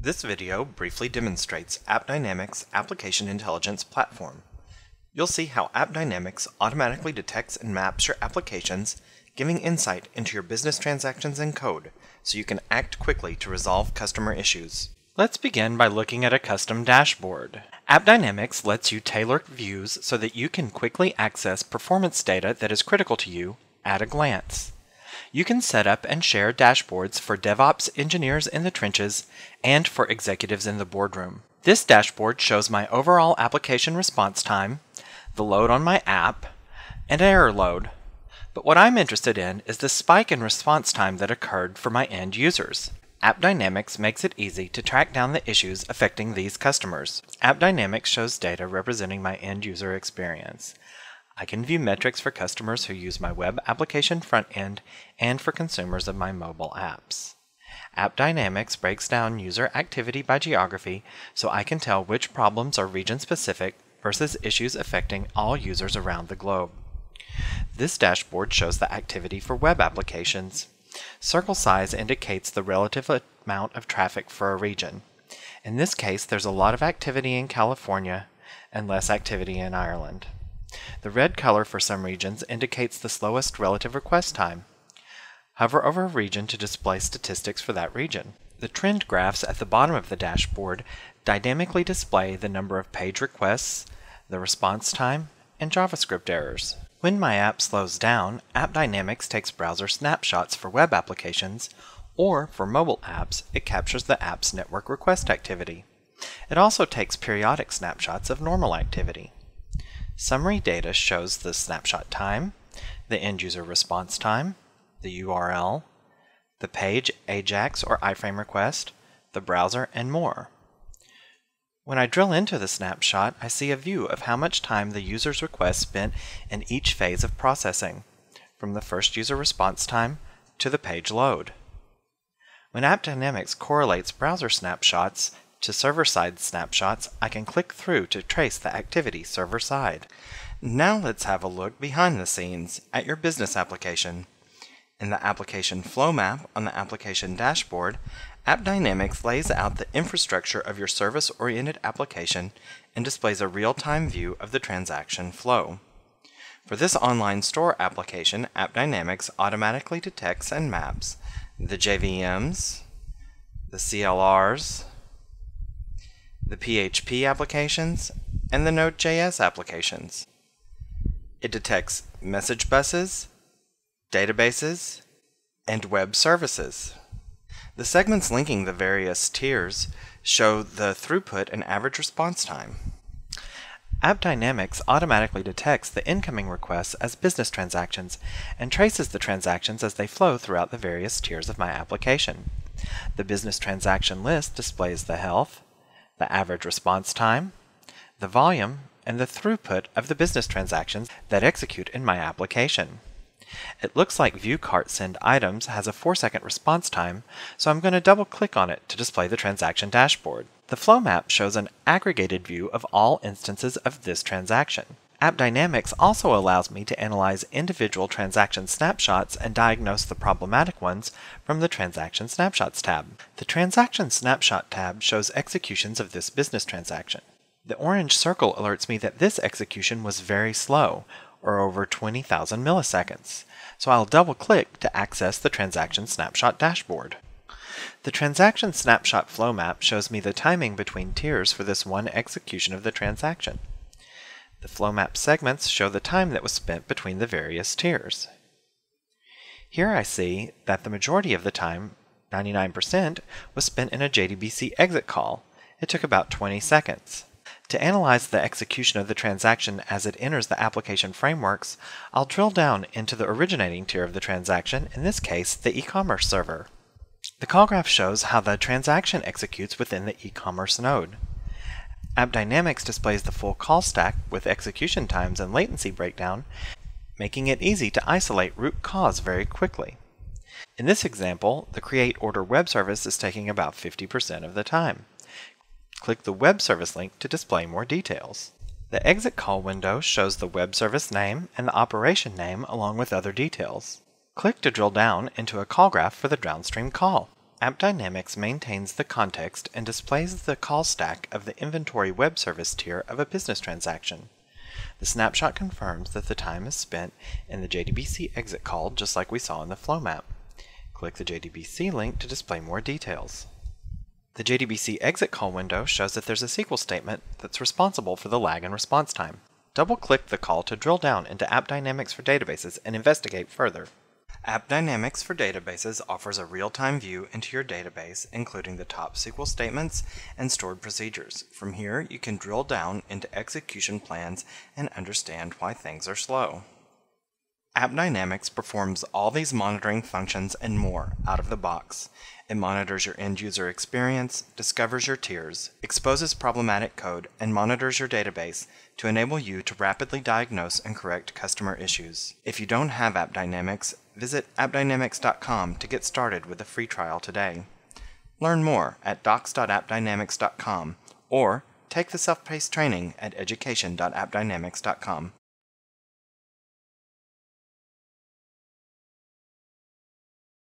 This video briefly demonstrates AppDynamics Application Intelligence Platform. You'll see how AppDynamics automatically detects and maps your applications, giving insight into your business transactions and code so you can act quickly to resolve customer issues. Let's begin by looking at a custom dashboard. AppDynamics lets you tailor views so that you can quickly access performance data that is critical to you at a glance. You can set up and share dashboards for DevOps engineers in the trenches and for executives in the boardroom. This dashboard shows my overall application response time, the load on my app, and error load. But what I'm interested in is the spike in response time that occurred for my end users. AppDynamics makes it easy to track down the issues affecting these customers. AppDynamics shows data representing my end user experience. I can view metrics for customers who use my web application front end and for consumers of my mobile apps. AppDynamics breaks down user activity by geography so I can tell which problems are region specific versus issues affecting all users around the globe. This dashboard shows the activity for web applications. Circle size indicates the relative amount of traffic for a region. In this case, there's a lot of activity in California and less activity in Ireland. The red color for some regions indicates the slowest relative request time. Hover over a region to display statistics for that region. The trend graphs at the bottom of the dashboard dynamically display the number of page requests, the response time, and JavaScript errors. When my app slows down, AppDynamics takes browser snapshots for web applications, or for mobile apps, it captures the app's network request activity. It also takes periodic snapshots of normal activity. Summary data shows the snapshot time, the end user response time, the URL, the page, AJAX or iframe request, the browser, and more. When I drill into the snapshot, I see a view of how much time the user's request spent in each phase of processing, from the first user response time to the page load. When AppDynamics correlates browser snapshots to server-side snapshots, I can click through to trace the activity server-side. Now let's have a look behind the scenes at your business application. In the application flow map on the application dashboard, AppDynamics lays out the infrastructure of your service-oriented application and displays a real-time view of the transaction flow. For this online store application, AppDynamics automatically detects and maps the JVMs, the CLRs, the PHP applications, and the Node.js applications. It detects message buses, databases, and web services. The segments linking the various tiers show the throughput and average response time. AppDynamics automatically detects the incoming requests as business transactions and traces the transactions as they flow throughout the various tiers of my application. The business transaction list displays the health, the average response time, the volume, and the throughput of the business transactions that execute in my application. It looks like View Cart Send Items has a 4 second response time, so I'm going to double click on it to display the transaction dashboard. The flow map shows an aggregated view of all instances of this transaction. AppDynamics also allows me to analyze individual transaction snapshots and diagnose the problematic ones from the Transaction Snapshots tab. The Transaction Snapshot tab shows executions of this business transaction. The orange circle alerts me that this execution was very slow, or over 20,000 milliseconds, so I'll double click to access the Transaction Snapshot dashboard. The Transaction Snapshot flow map shows me the timing between tiers for this one execution of the transaction. The flow map segments show the time that was spent between the various tiers. Here I see that the majority of the time, 99%, was spent in a JDBC exit call. It took about 20 seconds. To analyze the execution of the transaction as it enters the application frameworks, I'll drill down into the originating tier of the transaction, in this case, the e-commerce server. The call graph shows how the transaction executes within the e-commerce node. AppDynamics displays the full call stack with execution times and latency breakdown, making it easy to isolate root cause very quickly. In this example, the create order web service is taking about 50% of the time. Click the web service link to display more details. The exit call window shows the web service name and the operation name along with other details. Click to drill down into a call graph for the downstream call. AppDynamics maintains the context and displays the call stack of the inventory web service tier of a business transaction. The snapshot confirms that the time is spent in the JDBC exit call just like we saw in the flow map. Click the JDBC link to display more details. The JDBC exit call window shows that there's a SQL statement that's responsible for the lag in response time. Double-click the call to drill down into AppDynamics for databases and investigate further. AppDynamics for Databases offers a real-time view into your database, including the top SQL statements and stored procedures. From here, you can drill down into execution plans and understand why things are slow. AppDynamics performs all these monitoring functions and more out of the box. It monitors your end user experience, discovers your tiers, exposes problematic code, and monitors your database to enable you to rapidly diagnose and correct customer issues. If you don't have AppDynamics, visit appdynamics.com to get started with a free trial today. Learn more at docs.appdynamics.com or take the self-paced training at education.appdynamics.com.